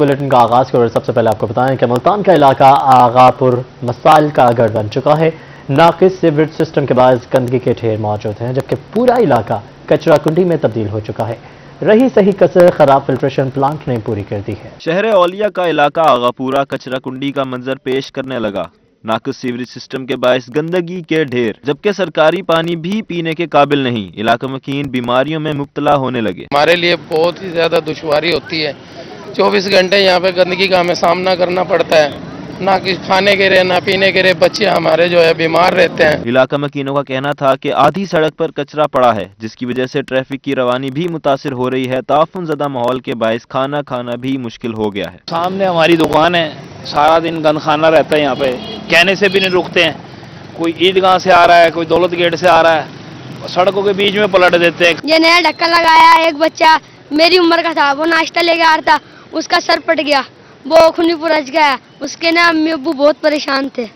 Bulletin का आगाज़ करें सबसे पहले आपको बताएँ कि मुल्तान का इलाका आगापुर मसाइल का गढ़ बन चुका है। नाकिस सीवरेज सिस्टम के बाद गंदगी के ढेर मौजूद हैं जबकि पूरा इलाका कचरा कुंडी में तब्दील हो चुका है। रही सही कसर खराब फिल्ट्रेशन प्लांट ने पूरी कर दी है। शहर ओलिया का इलाका आगापूरा कचरा कुंडी का मंजर पेश करने लगा। नाकुस सीवरेज सिस्टम के बायस गंदगी के ढेर जबकि सरकारी पानी भी पीने के काबिल नहीं। इलाका मकीन बीमारियों में मुबतला होने लगे। हमारे लिए बहुत ही ज़्यादा दुश्वारी होती है चौबीस घंटे यहाँ पे गंदगी का हमें सामना करना पड़ता है। ना कि खाने के रहे ना पीने के रहे बच्चे हमारे जो है बीमार रहते हैं। इलाका मकीनों का कहना था कि आधी सड़क पर कचरा पड़ा है जिसकी वजह से ट्रैफ़िक की रवानी भी मुतासर हो रही है। ताफुन जदा माहौल के बायस खाना खाना भी मुश्किल हो गया है। सामने हमारी दुकान है सारा दिन गंद खाना रहता है यहाँ पे। कहने से भी नहीं रुकते हैं। कोई ईदगाह से आ रहा है कोई दौलत गेट से आ रहा है सड़कों के बीच में पलट देते हैं। ये नया ढक्कन लगाया एक बच्चा मेरी उम्र का था वो नाश्ता लेके आ रहा था। उसका सर पट गया। वो खूनी पुरज गया। उसके ना अम्मी अबू बहुत परेशान थे।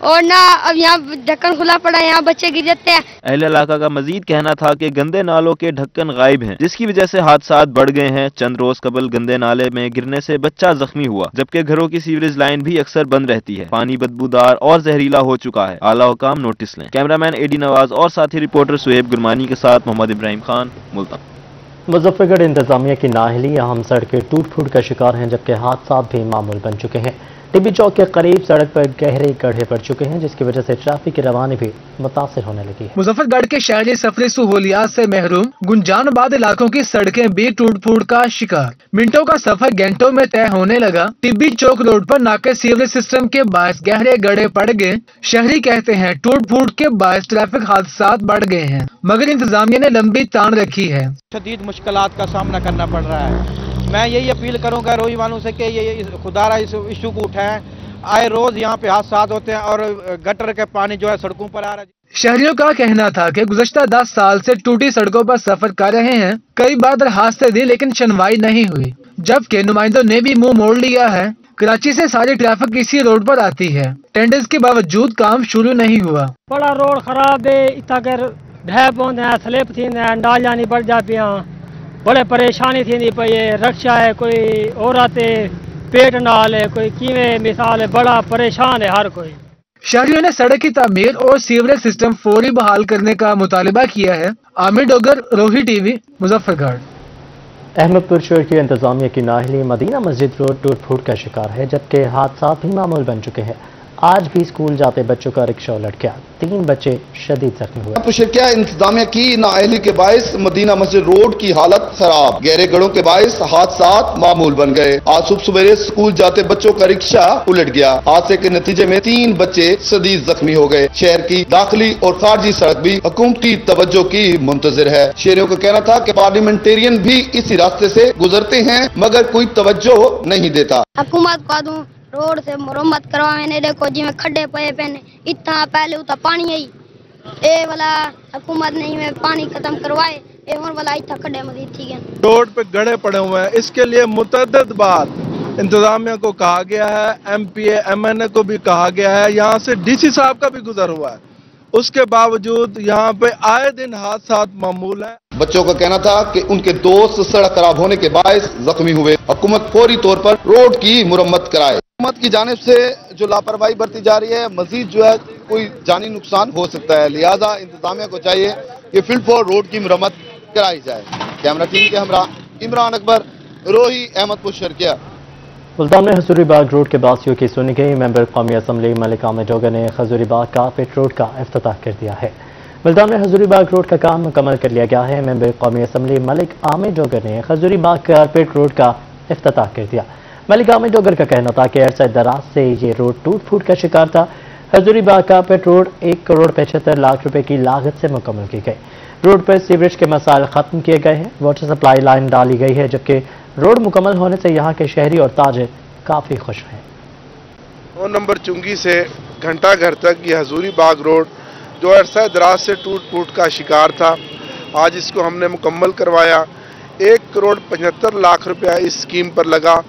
और ना अब यहाँ ढक्कन खुला पड़ा है, यहाँ बच्चे गिर जाते हैं। अहल इलाका का मजीद कहना था कि गंदे नालों के ढक्कन गायब हैं, जिसकी वजह से हादसा बढ़ गए हैं। चंद रोज कबल गंदे नाले में गिरने से बच्चा जख्मी हुआ, जबकि घरों की सीवरेज लाइन भी अक्सर बंद रहती है। पानी बदबूदार और जहरीला हो चुका है। आला हुकाम नोटिस लें। कैमरामैन एडी नवाज़ और साथी रिपोर्टर सुहेब गुरमानी के साथ मोहम्मद इब्राहिम खान, मुल्तान। मुजफ्फरगढ़ इंतजामिया की नाहली अहम सड़कें टूट फूट का शिकार हैं, जबकि हादसा भी मामूल बन चुके हैं। टिब्बी चौक के करीब सड़क पर गहरे गड्ढे पड़ चुके हैं जिसकी वजह से ट्रैफ़िक की रवानी भी मुतासर होने लगी है। मुजफ्फरगढ़ के शहरी सफरी सहूलियात से महरूम गुंजानबाद इलाकों की सड़कें भी टूट फूट का शिकार। मिनटों का सफ़र घंटों में तय होने लगा। टिब्बी चौक रोड पर नाके सीवरेज सिस्टम के बायस गहरे गड्ढे पड़ गए। शहरी कहते हैं टूट फूट के बायस ट्रैफ़िक हादसा बढ़ गए हैं मगर इंतजामिया ने लंबी तान रखी है। शदीद मुश्किल का सामना करना पड़ रहा है। मैं यही अपील करूँगा रोही वालों से कि ये खुदारा इस इशू को उठाएँ। आए रोज यहाँ पे हादसा होते हैं और गटर के पानी जो है सड़कों पर आ रहा है। शहरियों का कहना था कि गुजश्ता दस साल से टूटी सड़कों पर सफ़र कर रहे हैं। कई बार दरखास्त दी लेकिन सुनवाई नहीं हुई। जबकि नुमाइंदों ने भी मुँह मोड़ लिया है। कराची से सारी ट्रैफ़िक इसी रोड पर आती है। टेंडर्स के बावजूद काम शुरू नहीं हुआ। बड़ा रोड खराब है। इतना स्लिप थी डाल बढ़ जाती बड़े परेशानी थी पई रक्षा है कोई औरत पेट नाल है कोई किमें मिसाल है बड़ा परेशान है हर कोई। शहरियों ने सड़क की तमीर और सीवरेज सिस्टम फौरी बहाल करने का मुतालबा किया है। आमिर डोगर रोही टीवी मुजफ्फरगढ़। अहमदपुर शहर की इंतजामिया की नाहली मदीना मस्जिद रोड टूट फूट का शिकार है जबकि हादसा भी मामूल बन चुके हैं। आज भी स्कूल जाते बच्चों का रिक्शा उलट गया तीन बच्चे शदीद जख्मी हुए। पुशरकिया इंतजामिया की नाअहली के बायस मदीना मस्जिद रोड की हालत खराब। गहरे गढ़ों के बायस हादसा मामूल बन गए। आज सुबह सवेरे स्कूल जाते बच्चों का रिक्शा उलट गया। हादसे के नतीजे में तीन बच्चे शदीद जख्मी हो गए। शहर की दाखिली और खारजी सड़क भी हुकूमती तवज्जो की मुंतजर है। शहरियों का कहना था की पार्लियामेंटेरियन भी इसी रास्ते ऐसी गुजरते हैं मगर कोई तवज्जो नहीं देता। हुकूमत का दूँ रोड से मुरम्मत करवावे ने देखो जिमें खड्डे पे पेने इतना पहले उतना पानी आई ए वाला हुकूमत नहीं में पानी खत्म करवाए ए और वाला इतना खड्डे मजीद ठीक है रोड पे गड़े पड़े हुए हैं इसके लिए मुतद बार इंतजामिया को कहा गया है M P M N A को भी कहा गया है यहाँ से डीसी साहब का भी गुजर हुआ है उसके बावजूद यहाँ पे आए दिन हादसा मामूल है बच्चों का कहना था कि उनके दोस्त सड़क खराब होने के बायस जख्मी हुए हुकूमत फौरी तौर पर रोड की मुरम्मत कराए हुकूमत की जानब से जो लापरवाही बरती जा रही है, मजीद जो है कोई जानी नुकसान हो सकता है। लिहाजा इंतजामिया को चाहिए कि फ़ील्ड फॉर रोड की मुरम्मत कराई जाए। कैमरा टीम के हमरा इमरान अकबर, रोही अहमदपुर शर्किया मुल्तान में हजूरीबाग रोड के बासियों की सुनी गई। मेंबर कौमी असम्बली मलिक आमिर डोगर ने हजूरी बाग का पिट रोड का अफ्ताह कर दिया है। मुल्तान में हजूरी बाग रोड का काम मुकम्मल कर लिया गया है। मेंबर कौमी असम्बली मलिक आमिर डोगर ने हजूरी बाग कारपेट रोड का अफ्ताह कर दिया। मलिक आमिर डोगर का कहना था कि अरसा दराज से ये रोड टूट फूट का शिकार था। हजूरी बाग कारपेट रोड एक करोड़ पचहत्तर लाख रुपए की लागत से मुकम्मल की गई। रोड पर सीवरेज के मसाइल खत्म किए गए हैं। वाटर सप्लाई लाइन डाली गई है, जबकि रोड मुकम्मल होने से यहाँ के शहरी और ताजे काफ़ी खुश हैं। दो नंबर चुंगी से घंटा घर तक ये हजूरी बाग रोड जो अरसा दराज से टूट फूट का शिकार था, आज इसको हमने मुकम्मल करवाया। एक करोड़ पचहत्तर लाख रुपया इस स्कीम पर लगा।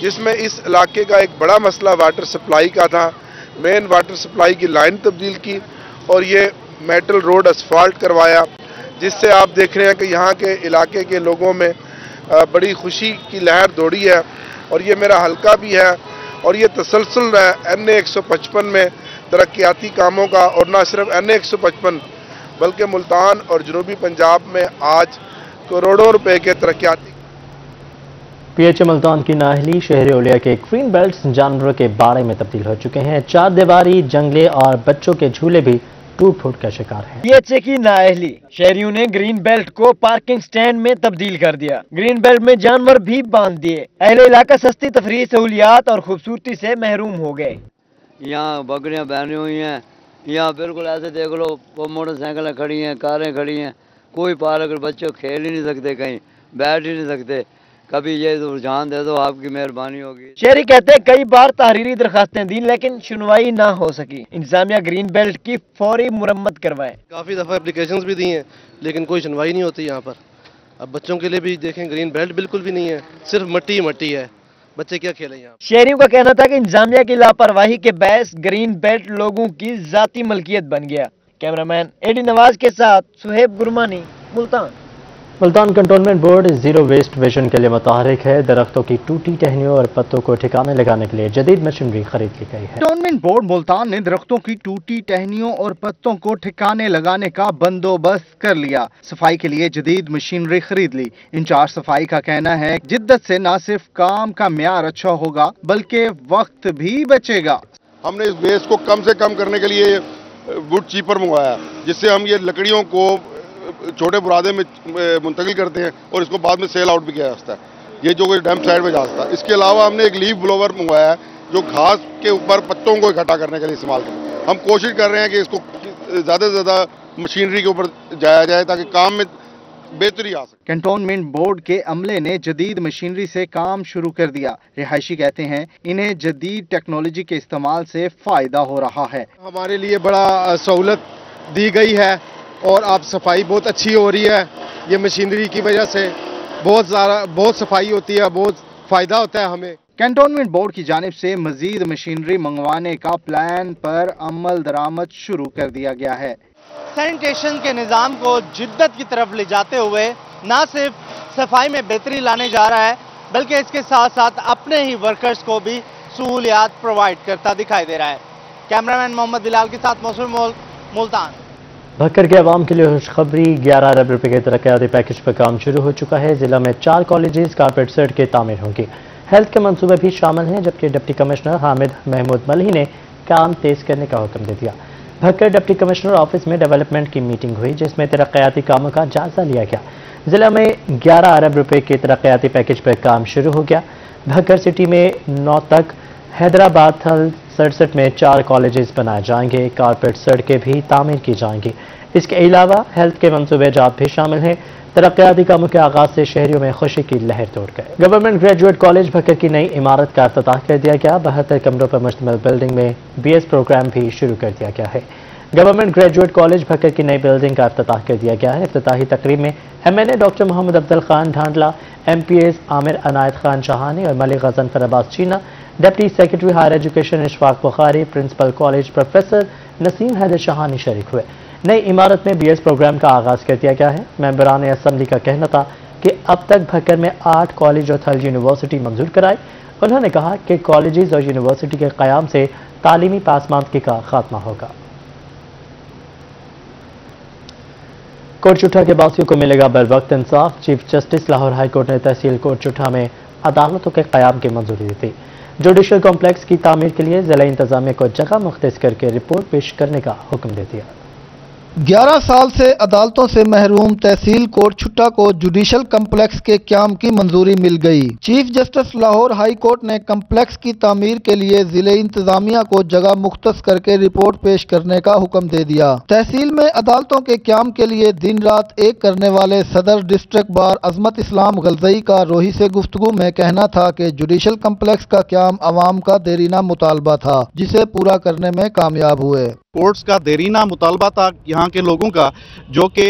जिसमें इस इलाके का एक बड़ा मसला वाटर सप्लाई का था। मेन वाटर सप्लाई की लाइन तब्दील की और ये मेटल रोड असफाल्ट करवाया, जिससे आप देख रहे हैं कि यहाँ के इलाके के लोगों में बड़ी खुशी की लहर दौड़ी है और ये मेरा हल्का भी है और ये तसलसल है एन एक सौ पचपन में तरक्याती कामों का और ना सिर्फ़ एन एक सौ पचपन, बल्कि मुल्तान और जनूबी पंजाब में आज करोड़ों रुपए के तरक्याती पीएच मुल्तान की नाहली शहर ओलिया के ग्रीन बेल्ट जानवरों के बाड़े में तब्दील हो चुके हैं। चार दीवारी जंगले और बच्चों के झूले भी टूट फूट का शिकार हैं। पीएचए की नाअहली शहरियों ने ग्रीन बेल्ट को पार्किंग स्टैंड में तब्दील कर दिया। ग्रीन बेल्ट में जानवर भी बाँध दिए। अहले इलाका सस्ती तफरी सहूलियात और खूबसूरती से महरूम हो गए। यहाँ बकरियाँ बहनी हुई हैं। यहाँ बिल्कुल ऐसे देख लो वो मोटरसाइकिलें खड़ी हैं कारें खड़ी हैं। कोई पार्क बच्चों खेल ही नहीं सकते कहीं बैठ ही नहीं सकते। कभी ये रुझान दे दो आपकी मेहरबानी होगी। शहरी कहते हैं कई बार तहरीरी दरखास्तें दी लेकिन सुनवाई ना हो सकी। इंतजामिया ग्रीन बेल्ट की फौरी मुरम्मत करवाए। काफ़ी दफ़ा एप्लीकेशन भी दी हैं लेकिन कोई सुनवाई नहीं होती यहाँ पर। अब बच्चों के लिए भी देखें ग्रीन बेल्ट बिल्कुल भी नहीं है सिर्फ़ मट्टी ही मट्टी है। बच्चे क्या खेले यहाँ? शहरियों का कहना था कि इंतजामिया की लापरवाही के बहस ग्रीन बेल्ट लोगों की जाती मलकियत बन गया। कैमरामैन एडी नवाज़ के साथ Suhaib Gurmani Multan. Multan cantonment board zero waste vision के लिए मुतहरिक है। दरख्तों की टूटी टहनियों और पत्तों को ठिकाने लगाने के लिए जदीद मशीनरी खरीद ली गई है। कंटोनमेंट बोर्ड मुल्तान ने दरख्तों की टूटी टहनियों और पत्तों को ठिकाने लगाने का बंदोबस्त कर लिया। सफ़ाई के लिए जदीद मशीनरी खरीद ली। इंचार्ज सफ़ाई का कहना है जिद्दत से न सिर्फ़ काम का म्यार अच्छा होगा बल्कि वक्त भी बचेगा। हमने इस वेस्ट को कम से कम करने के लिए वुड चीपर मंगवाया जिससे हम ये लकड़ियों को छोटे बुरादे में मुंतकिल करते हैं और इसको बाद में सेल आउट भी किया जाता है। ये जो डैम साइड में जा सकता है। इसके अलावा हमने एक लीफ ब्लोवर मंगवाया है जो घास के ऊपर पत्तों को इकट्ठा करने के लिए इस्तेमाल करें हम कोशिश कर रहे हैं कि इसको ज़्यादा से ज़्यादा मशीनरी के ऊपर जाया जाए ताकि काम में बेहतरी आ सके। कंटोनमेंट बोर्ड के अमले ने जदीद मशीनरी से काम शुरू कर दिया। रिहायशी कहते हैं इन्हें जदीद टेक्नोलॉजी के इस्तेमाल से फ़ायदा हो रहा है। हमारे लिए बड़ा सहूलत दी गई है। और अब सफ़ाई बहुत अच्छी हो रही है। ये मशीनरी की वजह से बहुत ज़्यादा बहुत सफ़ाई होती है बहुत फ़ायदा होता है हमें। कैंटोनमेंट बोर्ड की जानब से मजीद मशीनरी मंगवाने का प्लान पर अमल दरामद शुरू कर दिया गया है। सैनिटेशन के निज़ाम को जिद्दत की तरफ़ ले जाते हुए न सिर्फ़ सफ़ाई में बेहतरी लाने जा रहा है बल्कि इसके साथ साथ अपने ही वर्कर्स को भी सहूलियात प्रोवाइड करता दिखाई दे रहा है। कैमरामैन मोहम्मद बिलाल के साथ मौसम मुल्तान। भक्कर के आवाम के लिए खुशखबरी, ग्यारह अरब रुपए के तरक्याती पैकेज पर काम शुरू हो चुका है। जिला में चार कॉलेजेस, कारपेट सेट के तामीर होंगे। हेल्थ के मनसूबे भी शामिल हैं, जबकि डिप्टी कमिश्नर हामिद महमूद मलही ने काम तेज करने का हुक्म दे दिया। भक्कर डिप्टी कमिश्नर ऑफ़िस में डेवलपमेंट की मीटिंग हुई, जिसमें तरक्याती कामों का जायजा लिया गया। जिला में ग्यारह अरब रुपए के तरक्याती पैकेज पर काम शुरू हो गया। भक्कर सिटी में नौ तक हैदराबाद सड़सठ में चार कॉलेजेस बनाए जाएँगे, कारपेट सड़कें भी तामीर की जाएँगी। इसके अलावा हेल्थ के मनसूबे जात भी शामिल हैं। तरक्याती कामों के आगाज़ से शहरियों में खुशी की लहर तोड़ गए गवर्नमेंट ग्रेजुएट कॉलेज भक्कर की नई इमारत का अफ्ताह कर दिया गया। बहत्तर कमरों पर मुश्तमल बिल्डिंग में बी एस प्रोग्राम भी शुरू कर दिया गया है। गवर्नमेंट ग्रेजुएट कॉलेज भक्कर की नई बिल्डिंग का अफ्ताह कर दिया गया है। अफ्ताही तकरीब में M N A doctor Muhammad Abdul Khan Dhandla M P S Amir Inayat Khan Shahani और Malik Ghazan Farabaz Cheena, deputy secretary higher education Ishfaq Bukhari, principal college professor Naseem Haider Shahani शरीक हुए। नई इमारत में BS programme का आगाज़ कर दिया गया है। मेम्बरान असम्बली का कहना था कि अब तक भक्कर में आठ कॉलेज और थल यूनिवर्सिटी मंजूर कराए उन्होंने कहा कि कॉलेजेस और यूनिवर्सिटी के क्याम से तालीमी पासमानदगी का खात्मा होगा। कोट चुठा के बासियों को मिलेगा बर वक्त इंसाफ। Chief justice Lahore high court ने तहसील कोर्ट चुठा में अदालतों के क्याम की मंजूरी दी थी। जुडिशल कॉम्प्लेक्स की तामीर के लिए जिला इंतजामिया को जगह मुख्त करके रिपोर्ट पेश करने का हुक्म दे दिया। 11 साल से अदालतों से महरूम तहसील कोर्ट छुट्टा को जुडिशल कम्प्लेक्स के क्याम की मंजूरी मिल गई। Chief justice Lahore high court ने कम्प्लेक्स की तामीर के लिए ज़िले इंतजामिया को जगह मुख्त करके रिपोर्ट पेश करने का हुक्म दे दिया। तहसील में अदालतों के क्याम के लिए दिन रात एक करने वाले सदर डिस्ट्रिक्ट बार अजमत इस्लाम गलजई का रोही से गुफ्तु में कहना था की जुडिशल कम्प्लेक्स का क्याम आवाम का देरीना मुतालबा था, जिसे पूरा करने में कामयाब हुए। कोर्ट्स का देरीना मुतालबा था यहाँ के लोगों का, जो कि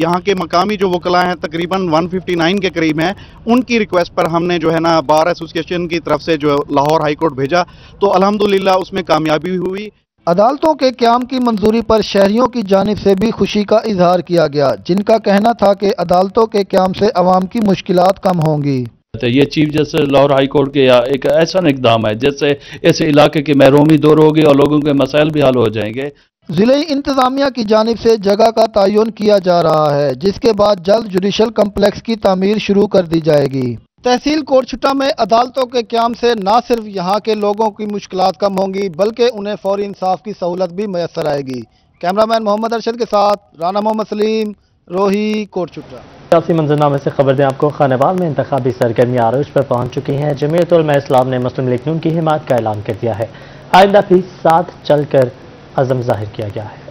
यहाँ के मकामी जो वकला हैं, तकरीबन 159 के करीब हैं, उनकी रिक्वेस्ट पर हमने जो है ना, बार एसोसिएशन की तरफ़ से जो लाहौर हाई कोर्ट भेजा तो अल्हम्दुलिल्लाह उसमें कामयाबी हुई। अदालतों के क्याम की मंजूरी पर शहरियों की जानब से भी खुशी का इजहार किया गया, जिनका कहना था कि अदालतों के क्याम से आवाम की मुश्किल कम होंगी। ये chief justice Lahore high court के एक ऐसा इकदाम है जिससे इस इलाके की महरूमी दूर होगी और लोगों के मसाइल भी हल हो जाएँगे। ज़िले इंतजामिया की जानब से जगह का तयन किया जा रहा है, जिसके बाद जल्द जुडिशल कम्प्लेक्स की तमीर शुरू कर दी जाएगी। तहसील कोट छुट्टा में अदालतों के क्याम से न सिर्फ़ यहाँ के लोगों की मुश्किल कम होंगी, बल्कि उन्हें फौरी इंसाफ की सहूलत भी मैसर आएगी। कैमरामैन मोहम्मद अरशद के साथ राना मोहम्मद सलीम रोही कोट छुट्टा सियासी मंजरनामे से खबर दें आपको, खानेवाल में इंतबी सरगर्मियाँ आरोज पर पहुँच चुकी हैं। जमीयत इस्लाम ने मुस्लिम लीग नून की हिमायत का ऐलान कर दिया है। आइंदा भी साथ चलकर अजम ज़ाहिर किया गया है।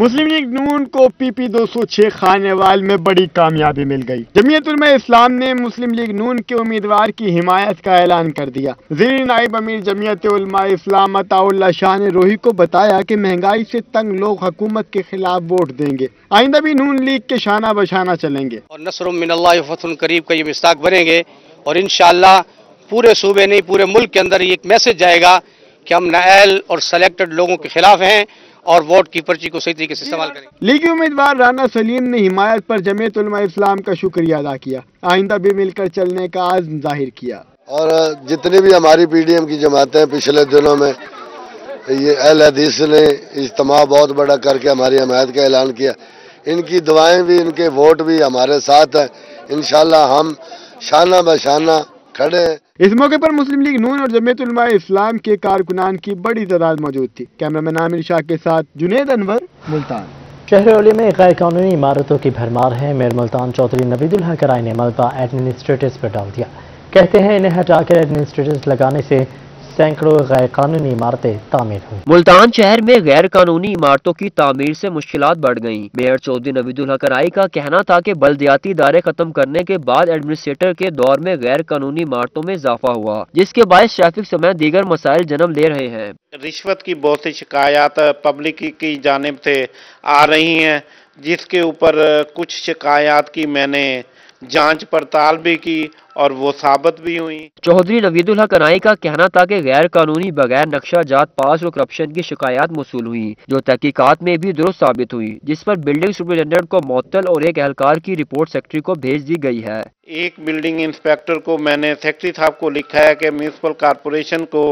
मुस्लिम लीग नून को पीपी 206 खानेवाल में बड़ी कामयाबी मिल गई। जमीयत इस्लाम ने मुस्लिम लीग नून के उम्मीदवार की हिमायत का ऐलान कर दिया। जीर नाइब अमीर जमीयत इस्लाम अताउल्ला शाह ने रोही को बताया कि महँगाई से तंग लोग हुकूमत के खिलाफ वोट देंगे। आइंदा भी नून लीग के शाना बशाना चलेंगे। और नसर करीब का ये मिस्ताक बनेंगे और इन पूरे सूबे नहीं, पूरे मुल्क के अंदर एक मैसेज जाएगा कि हम नायल और सेलेक्टेड लोगों के खिलाफ हैं और वोट की पर्ची को सही तरीके से इस्तेमाल करें। लीगी उम्मीदवार राना सलीम ने हिमायत पर जमीयत इस्लाम का शुक्रिया अदा किया। आइंदा भी मिलकर चलने का आज़म ज़ाहिर किया। और जितनी भी हमारी पीडीएम की जमातें पिछले दिनों में ये अल हदीस ने इज्तम बहुत बड़ा करके हमारी हमायत का ऐलान किया। इनकी दुआएँ भी इनके वोट भी हमारे साथ हैं। इन हम शाना बशाना खड़े। इस मौके पर मुस्लिम लीग नून और जमेत इस्लाम के कारकुनान की बड़ी तादाद मौजूद थी। कैमरामैन आमिर शाह के साथ जुनेद अनवर मुल्तान। शहर ओली में गैर कानूनी इमारतों की भरमार है। मेयर मुल्तान चौधरी नबीदुल हकराई ने मलबा एडमिनिस्ट्रेटर्स पर डाल दिया। कहते हैं इन्हें हटाकर एडमिनिस्ट्रेटर्स लगाने से सैकड़ों गैर कानूनी इमारतें तामीर हुई। मुल्तान शहर में गैर कानूनी इमारतों की तामीर से मुश्किल बढ़ गई मेयर चौधरी नवीदुल हकराई का कहना था की बल्दियाती इदारे खत्म करने के बाद एडमिनिस्ट्रेटर के दौर में गैर कानूनी इमारतों में इजाफा हुआ जिसके बायस ट्रैफ़िक समय दीगर मसाइल जन्म ले रहे हैं। रिश्वत की बहुत सी शिकायत पब्लिक की जानब से आ रही है जिसके ऊपर कुछ शिकायत की मैंने जाँच पड़ताल भी की और वो साबित भी हुई। चौधरी नवीदुल हक अनाई का कहना था कि गैर कानूनी बगैर नक्शा जात पास और करप्शन की शिकायत मौसू हुई जो तहकीकात में भी दुरुस्त साबित हुई जिस पर बिल्डिंग सुपरिटेंडेंट को मअतल और एक एहलकार की रिपोर्ट सेक्रेटरी को भेज दी गई है। एक बिल्डिंग इंस्पेक्टर को मैंने सेक्रेटरी साहब को लिखा है कि म्यूनसिपल कॉरपोरेशन को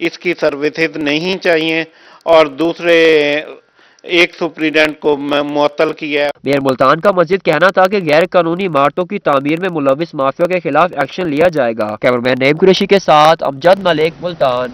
इसकी सर्विसेज़ नहीं चाहिए और दूसरे एक सुप्रीडेंट को मुअत्तल किया। है मेयर मुल्तान का मस्जिद कहना था की गैर कानूनी इमारतों की तमीर में मुलविस माफिया के खिलाफ एक्शन लिया जाएगा। कैमरामैन नईम कुरेशी के साथ अमजद मलिक मुल्तान।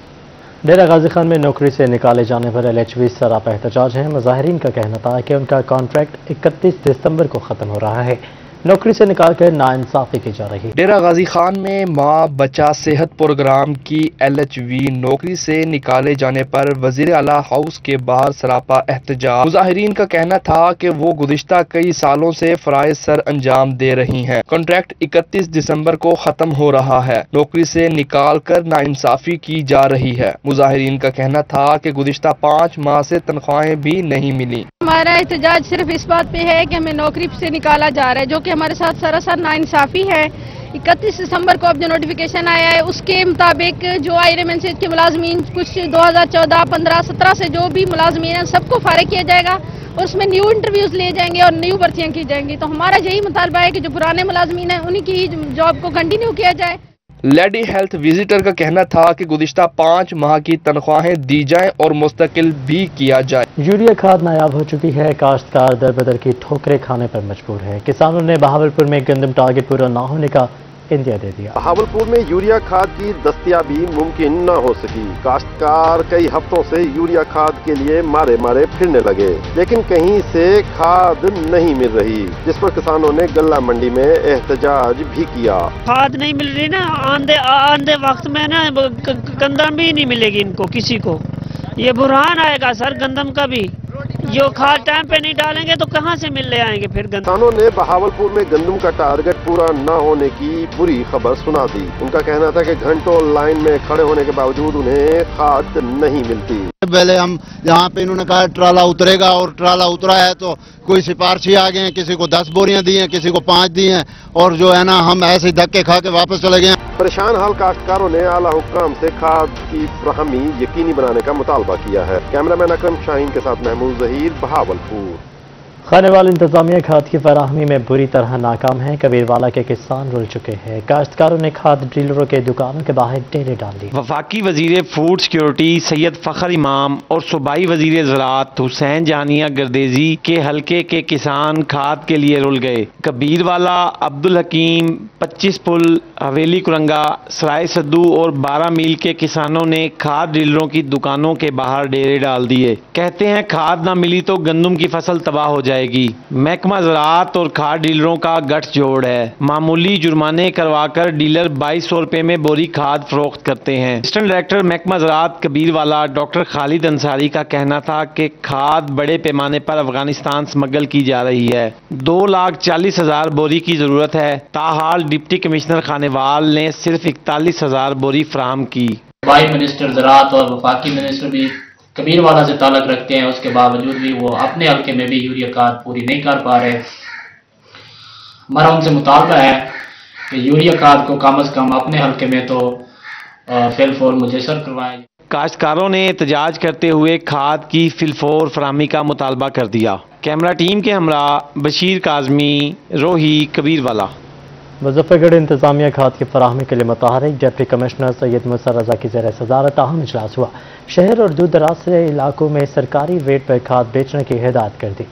डेरा गाजी खान में नौकरी से निकाले जाने पर एल एच वी सरापा एहतजाज है। मजाहरीन का कहना था कि उनका कॉन्ट्रैक्ट इकतीस दिसंबर को ख़त्म हो रहा है। नौकरी से निकालकर नाइंसाफी की जा रही डेरा गाजी खान में माँ बचा सेहत प्रोग्राम की एल एच वी नौकरी से निकाले जाने पर वज़ीर अला हाउस के बाहर सरापा एहतजाज। मुजाहरीन का कहना था कि वो गुजशत कई सालों से फ़राइज सर अंजाम दे रही हैं। कॉन्ट्रैक्ट इकतीस दिसंबर को ख़त्म हो रहा है। नौकरी से निकाल कर नाइंसाफी की जा रही है। मुजाहरीन का कहना था कि गुजशत पाँच माह से तनख्वाहें भी नहीं मिली। हमारा एहतजाज सिर्फ़ इस बात पे है कि हमें नौकरी से निकाला जा रहा है जो कि हमारे साथ सरासर नाइंसाफ़ी है। इकतीस दिसंबर को अब जो नोटिफिकेशन आया है उसके मुताबिक जो आई मैसेज के मुलाजमीन कुछ 2014, 15, 17 से जो भी मुलाजमीन हैं सबको फारिग किया जाएगा और उसमें न्यू इंटरव्यूज़ लिए जाएँगे और न्यू भर्तियाँ की जाएँगी। तो हमारा यही मुतालबा है कि जो पुराने मुलाजमीन हैं उन्हीं की जॉब को कंटिन्यू किया जाए। लेडी हेल्थ विजिटर का कहना था कि गुजशत पाँच माह की तनख्वाहें दी जाएँ और मुस्तकिल भी किया जाए। यूरिया खाद नायाब हो चुकी है। काश्तकार दर बदर की ठोकरें खाने पर मजबूर है। किसानों ने बहावलपुर में गंदम टारगेट पूरा ना होने का इंडिया दे दिया। बहावलपुर में यूरिया खाद की दस्तियाबी मुमकिन न हो सकी। काश्तकार कई हफ्तों से यूरिया खाद के लिए मारे मारे फिरने लगे। लेकिन कहीं से खाद नहीं मिल रही जिस पर किसानों ने गल्ला मंडी में एहतजाज भी किया। खाद नहीं मिल रही ना आंधे आंधे वक्त में ना गंदम भी नहीं मिलेगी इनको किसी को। ये बुरहान आएगा सर गंदम का भी। जो खाद टाइम पे नहीं डालेंगे तो कहाँ से मिल ले आएँगे फिर किसानों ने बहावलपुर में गंदम का टारगेट पूरा न होने की बुरी खबर सुना दी। उनका कहना था कि घंटों लाइन में खड़े होने के बावजूद उन्हें खाद नहीं मिलती। पहले हम यहाँ पे इन्होंने कहा ट्राला उतरेगा और ट्राला उतरा है तो कोई सिफारशी आ गए हैं किसी को दस बोरियाँ दी हैं किसी को पाँच दी हैं और जो है ना हम ऐसे धक्के खा के वापस चले गए परेशान हाल काश्तकारों ने आला हुकाम से खाद की फ्राहमी यकीनी बनाने का मुतालबा किया है। कैमरामैन अक्रम शाहीन के साथ महमूद जहीर, बहावलपुर। खानेवाल इंतजामिया खाद की फराहमी में बुरी तरह नाकाम है। कबीरवाला के किसान रुल चुके हैं। काश्तकारों ने खाद डीलरों के दुकानों के बाहर डेरे डाल दी वफाकी वज़ीर फ़ूड सिक्योरिटी सैयद फ़खर इमाम और सूबाई वज़ीर ज़रात हुसैन जानिया गर्देजी के हल्के के किसान खाद के लिए रुल गए। कबीरवाला अब्दुल हकीम, पच्चीस पुल, हवेली कुरंगा, सराय सद्दू और बारह मील के किसानों ने खाद डीलरों की दुकानों के बाहर डेरे डाल दिए। कहते हैं खाद ना मिली तो गंदम की फ़सल तबाह हो जाएगी। महकमा ज़रात और खाद डीलरों का गठजोड़ है। मामूली जुर्माने करवाकर डीलर बाईस सौ रुपए में बोरी खाद फरोख्त करते हैं। असिस्टेंट डायरेक्टर महकमा ज़रात कबीरवाला डॉक्टर खालिद अंसारी का कहना था कि खाद बड़े पैमाने पर अफ़गानिस्तान स्मगल की जा रही है। दो लाख चालीस हज़ार बोरी की ज़रूरत है। ताहाल डिप्टी कमिश्नर खानेवाल ने सिर्फ़ इकतालीस हज़ार बोरी फ्राहम की। मिनिस्टर ज़रात और वफाकी मिनिस्टर भी कबीर वाला से ताल्लुक रखते हैं, उसके बावजूद भी वो अपने हल्के में भी यूरिया खाद पूरी नहीं कर पा रहे। हमारा उनसे मुतालबा है कि यूरिया खाद को कम अज़ कम अपने हल्के में तो फिलफोर मुजसर करवाया जाए काश्तकारों ने एहतजाज करते हुए खाद की फिलफोर फरामी का मुतालबा कर दिया। कैमरा टीम के हमरा बशीर काजमी, रोही, कबीरवाला। मुजफ्फरगढ़ इंतजामिया खाद की फराहमी के लिए मुतहरिक डिप्टी कमिश्नर सैयद मुसर रजा की जेर सदारत अहम इजलास हुआ। शहर और दूर दराज से इलाकों में सरकारी रेट पर खाद बेचने की हिदायत कर दी।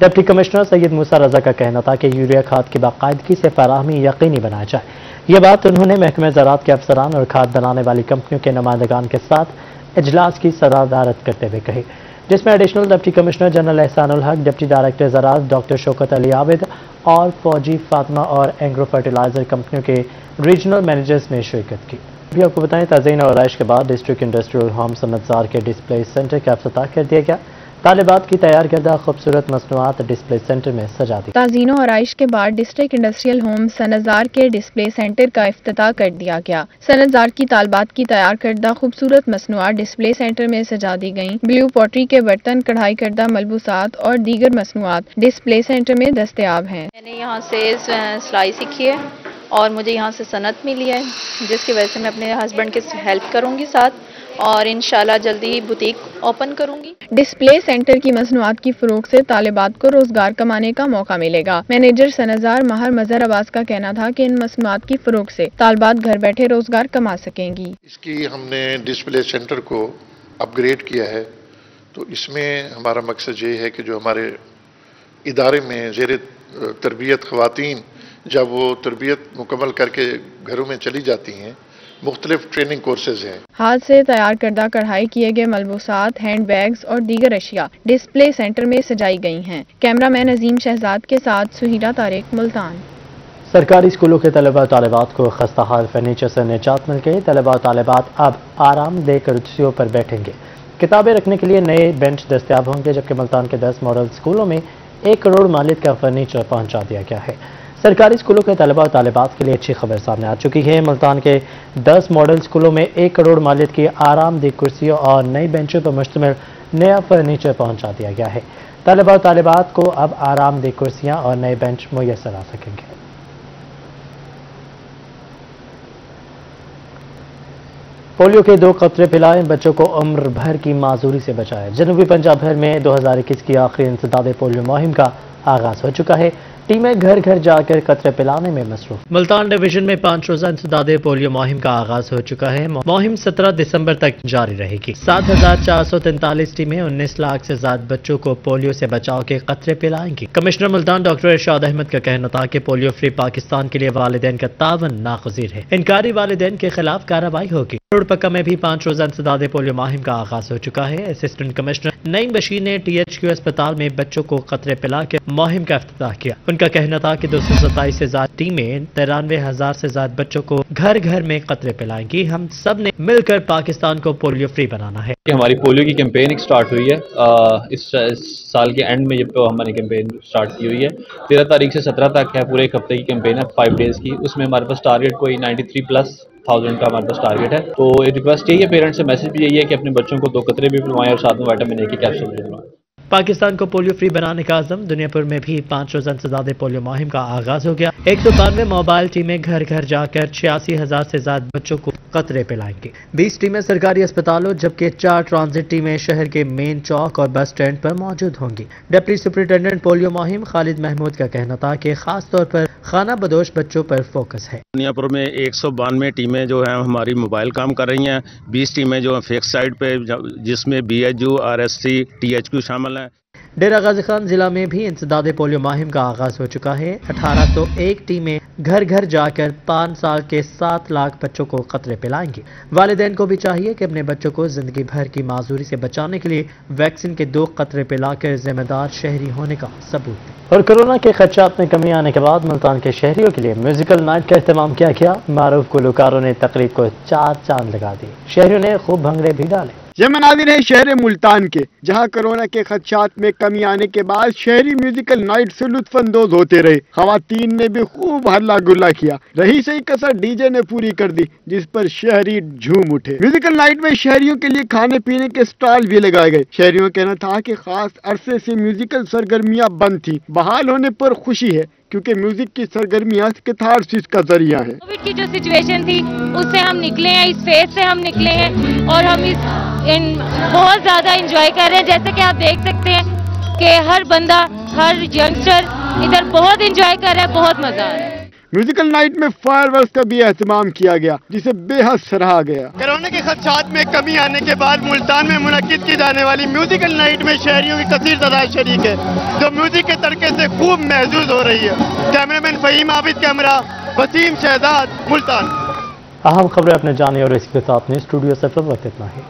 डिप्टी कमिश्नर सैयद मूसा रजा का कहना था कि यूरिया खाद की बाकायदगी से फराहमी यकीनी बनाया जाए। ये बात उन्होंने महकमे ज़रात के अफसरान और खाद बनाने वाली कंपनियों के नुमाइंदगान के साथ इजलास की सदारत करते हुए कही। जिसमें additional deputy commissioner general Ehsanul Haq, deputy director ज़रात doctor Shaukat Ali Abid और फौजी फातमा और एंग्रो फर्टिलाइज़र कंपनियों के रीजनल मैनेजर्स ने शिरकत की। अभी आपको बताएँ, तजीन और आयश के बाद डिस्ट्रिक्ट इंडस्ट्रियल होम समझदार के डिस्प्ले सेंटर का अफ्ताह कर दिया गया। तालिबात की तैयार करदा खूबसूरत मसनूआत डिस्प्ले सेंटर में सजा दी। ताजीनों और आइश के बाद डिस्ट्रिक्ट इंडस्ट्रियल होम सनजार के डिस्प्ले सेंटर का अफ्ताह कर दिया गया। सनजार की तालबात की तैयार करदा खूबसूरत मसनूआत डिस्प्ले सेंटर में सजा दी गई ब्लू पॉटरी के बर्तन कढ़ाई करदा मलबूसात और दीगर मसनूआत डिस्प्ले सेंटर में दस्तियाब हैं। मैंने यहाँ से सिलाई सीखी है और मुझे यहाँ से सनत मिली है जिसकी वजह से मैं अपने हस्बैंड के हेल्प करूँगी साथ। और इन जल्दी ही बुटीक ओपन करूँगी। डिस्प्ले सेंटर की मसनूआत की फरोख से तालिबात को रोज़गार कमाने का मौका मिलेगा। मैनेजर सनजार महर मजहर अब्बास का कहना था कि इन मसनूआत की फरोख से तालिबात घर बैठे रोज़गार कमा सकेंगी। इसकी हमने डिस्प्ले सेंटर को अपग्रेड किया है। तो इसमें हमारा मकसद ये है कि जो हमारे इदारे में जेर तरबियत खवतिन जब वो तरबियत मुकम्मल करके घरों में चली जाती हैं मुख्तलिफ़ ट्रेनिंग कोर्सेज हैं। हाथ से तैयार करदा कढ़ाई किए गए मलबूसात हैंड बैग्स और दीगर अशिया डिस्प्ले सेंटर में सजाई गई हैं। कैमरामैन अजीम शहजाद के साथ सुहीरा तारिक मुल्तान। सरकारी स्कूलों के तलबा तालिबात को खस्ता हाल फर्नीचर से निजात मिल गई। तलबा तलबात अब आरामदेह कुर्सियों पर बैठेंगे। किताबें रखने के लिए नए बेंच दस्तियाब होंगे जबकि मुल्तान के दस मॉडल स्कूलों में एक करोड़ मालिक का फर्नीचर पहुँचा दिया गया है। सरकारी स्कूलों के तलबा और तालिबात के लिए अच्छी खबर सामने आ चुकी है। मुल्तान के 10 मॉडल स्कूलों में एक करोड़ मालिक की आरामदेह कुर्सियों और नई बेंचों पर मुश्तमिल नया फर्नीचर पहुँचा दिया गया है। तलबा और तालिबात को अब आरामदेह कुर्सियाँ और नए बेंच मुयसर आ सकेंगे। पोलियो के दो कतरे पिलाएँ, बच्चों को उम्र भर की माजूरी से बचाए जनूबी पंजाब भर में 2021 की आखिरी इंसदाद पोलियो मुहिम का आगाज़ हो चुका है। टीमें घर घर जाकर कतरे पिलाने में मसरूफ। मुल्तान डिवीज़न में पाँच रोजा इंसदाद पोलियो मुहिम का आगाज़ हो चुका है। मुहिम सत्रह दिसंबर तक जारी रहेगी। सात हज़ार चार सौ तैंतालीस टीमें उन्नीस लाख ऐसी ज़्यादा बच्चों को पोलियो ऐसी बचाव के कतरे पिलाएँगी। कमिश्नर मुल्तान डॉक्टर इरशाद अहमद का कहना था की पोलियो फ्री पाकिस्तान के लिए वालदेन का तावन नागजीर है। इनकारी वालदेन के खिलाफ कार्रवाई होगी। पक्का में भी पाँच रोजा इंसदाद पोलियो मुहिम का आगाज़ हो चुका है। असिस्टेंट कमिश्नर नईम बशीर ने टी एच क्यू अस्पताल में बच्चों को कतरे पिला के मुहिम का अफ्ताह किया। उनका कहना था कि दो सौ सत्ताईस से ज़्यादा टीमें तिरानवे हज़ार से ज़्यादा बच्चों को घर घर में कतरे पिलाएँगी हम सबने मिलकर पाकिस्तान को पोलियो फ्री बनाना है। हमारी पोलियो की कैंपेन स्टार्ट हुई है। आ, इस, इस साल के एंड में जब तो हमने कैंपेन स्टार्ट की हुई है। तेरह तारीख से सत्रह तक है पूरे एक हफ़्ते की कैंपेन है फाइव डेज़ की। उसमें हमारे पास टारगेट कोई नाइन्टी थ्री प्लस थाउज़ेंड का हमारे पास टारगेट है। तो रिक्वेस्ट यही है पेरेंट्स से मैसेज भी यही है कि अपने बच्चों को दो कतरे भी पिलवाएँ और साथ में वाइटामिन ए की कैप्सूल भी दिलवाएँ पाकिस्तान को पोलियो फ्री बनाने का आज़म दुनिया भर में भी पाँच रोजा इंसदाद पोलियो मुहिम का आगाज़ हो गया। एक सौ बानवे मोबाइल टीमें घर घर जाकर छियासी हज़ार से ज़्यादा बच्चों को कतरे पिलाएँगी बीस टीमें सरकारी अस्पतालों, जबकि चार ट्रांजिट टीमें शहर के मेन चौक और बस स्टैंड पर मौजूद होंगी। डिप्टी सुप्रिंटेंडेंट पोलियो मुहिम खालिद महमूद का कहना था कि खास तौर पर खाना बदोश बच्चों पर फोकस है। दुनिया भर में एक सौ बानवे टीमें जो हैं, हमारी मोबाइल काम कर रही हैं। बीस टीमें जो हैं, फेक साइड पे जिसमें B H U R S C T H Q शामिल हैं। डेरा गाजी खान जिला में भी इंसदाद पोलियो मुहिम का आगाज़ हो चुका है। 1801 टीमें घर घर जाकर पाँच साल के सात लाख बच्चों को कतरे पिलाएँगी वालदेन को भी चाहिए कि अपने बच्चों को ज़िंदगी भर की माजूरी से बचाने के लिए वैक्सीन के दो कतरे पिलाकर जिम्मेदार शहरी होने का सबूत और कोरोना के खदशात में कमी आने के बाद मुल्तान के शहरियों के लिए म्यूजिकल नाइट का अहतमाम किया गया। मारूफ गुलकारों ने तकरीब को चार चाँद लगा दिए। शहरियों ने खूब भंगड़े भी डाले। ये मनाजिर है शहर मुल्तान के, जहाँ कोरोना के खदशात में कमी आने के बाद शहरी म्यूजिकल नाइट से लुत्फानंदोज होते रहे। खातन ने भी खूब हल्ला गुल्ला किया। रही सही कसर डीजे ने पूरी कर दी, जिस पर शहरी झूम उठे। म्यूजिकल नाइट में शहरियों के लिए खाने पीने के स्टॉल भी लगाए गए। शहरियों कहना था की खास अरसे से म्यूजिकल सरगर्मियाँ बंद थी। बहाल होने पर खुशी है। क्योंकि म्यूज़िक की सरगर्मियाँ कथारसिस का ज़रिया है। कोविड की जो सिचुएशन थी, उससे हम निकले हैं, इस फ़ेज़ से हम निकले हैं और हम इस इन बहुत ज़्यादा इंजॉय कर रहे हैं। जैसे कि आप देख सकते हैं कि हर बंदा, हर यंगस्टर इधर बहुत इंजॉय कर रहा है, बहुत मज़ा आ रहा है। म्यूजिकल नाइट में फायर का भी एहतमाम किया गया जिसे बेहद सराहा गया। कोरोना के खदशात में कमी आने के बाद मुल्तान में मुनद की जाने वाली म्यूजिकल नाइट में शहरियों की कसीर तादाद शरीक है जो म्यूज़िक के तड़के से खूब महजूज हो रही है। Cameraman Faheem Abid camera Waseem Shahzad Multan. अहम खबरें अपने जाने और इसके साथ में स्टूडियो से वक्त इतना ही।